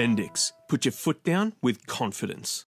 Bendix. Put your foot down with confidence.